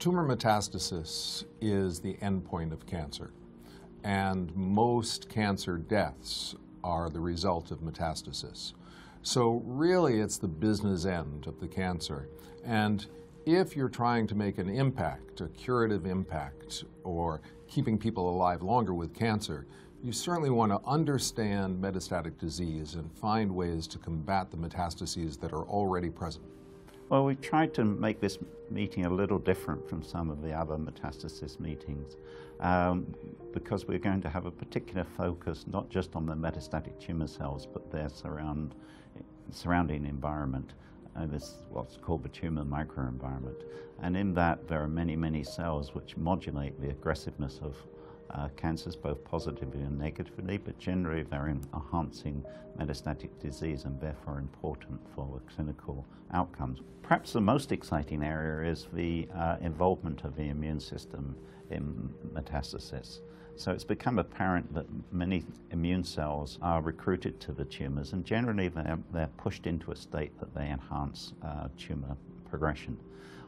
tumor metastasis is the endpoint of cancer, and most cancer deaths are the result of metastasis. So really it's the business end of the cancer. And if you're trying to make an impact, a curative impact, or keeping people alive longer with cancer, you certainly want to understand metastatic disease and find ways to combat the metastases that are already present. Well, we tried to make this meeting a little different from some of the other metastasis meetings um, because we're going to have a particular focus not just on the metastatic tumor cells but their surround, surrounding environment. Uh, this is what's called the tumor microenvironment. And in that there are many, many cells which modulate the aggressiveness of uh, cancers, both positively and negatively, but generally they're enhancing metastatic disease and therefore important for the clinical outcomes. Perhaps the most exciting area is the uh, involvement of the immune system in metastasis. So it's become apparent that many immune cells are recruited to the tumors and generally they're, they're pushed into a state that they enhance uh, tumor progression.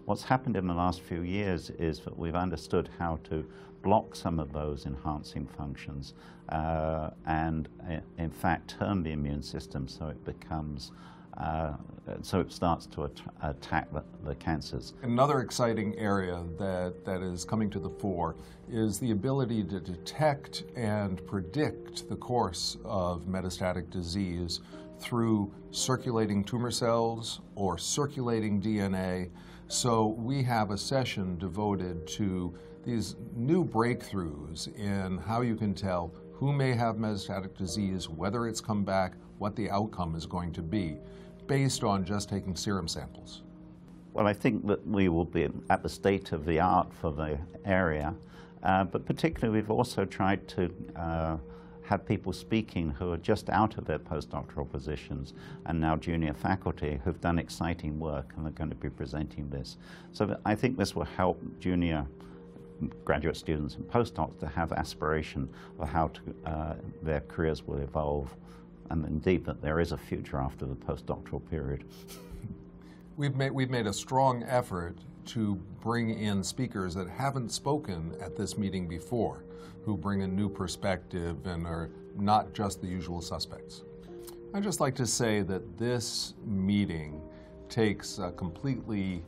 What's happened in the last few years is that we've understood how to block some of those enhancing functions uh, and uh, in fact turn the immune system so it becomes uh, so it starts to at attack the, the, cancers. Another exciting area that, that is coming to the fore is the ability to detect and predict the course of metastatic disease through circulating tumor cells or circulating DNA. So we have a session devoted to these new breakthroughs in how you can tell who may have metastatic disease, whether it's come back, what the outcome is going to be, based on just taking serum samples. Well, I think that we will be at the state of the art for the area, uh, but particularly we've also tried to uh, have people speaking who are just out of their postdoctoral positions and now junior faculty who've done exciting work and are going to be presenting this. So I think this will help junior graduate students and postdocs to have aspiration of how to, uh, their careers will evolve and indeed that there is a future after the postdoctoral period. We've made, we've made a strong effort to bring in speakers that haven't spoken at this meeting before, who bring a new perspective and are not just the usual suspects. I'd just like to say that this meeting takes a completely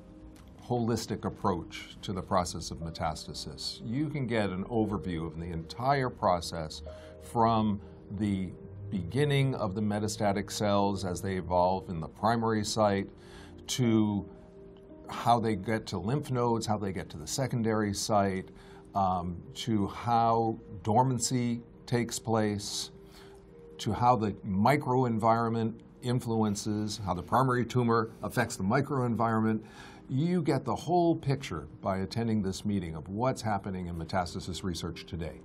holistic approach to the process of metastasis. You can get an overview of the entire process from the beginning of the metastatic cells as they evolve in the primary site to how they get to lymph nodes, how they get to the secondary site, um, to how dormancy takes place, to how the microenvironment influences, how the primary tumor affects the microenvironment. You get the whole picture by attending this meeting of what's happening in metastasis research today.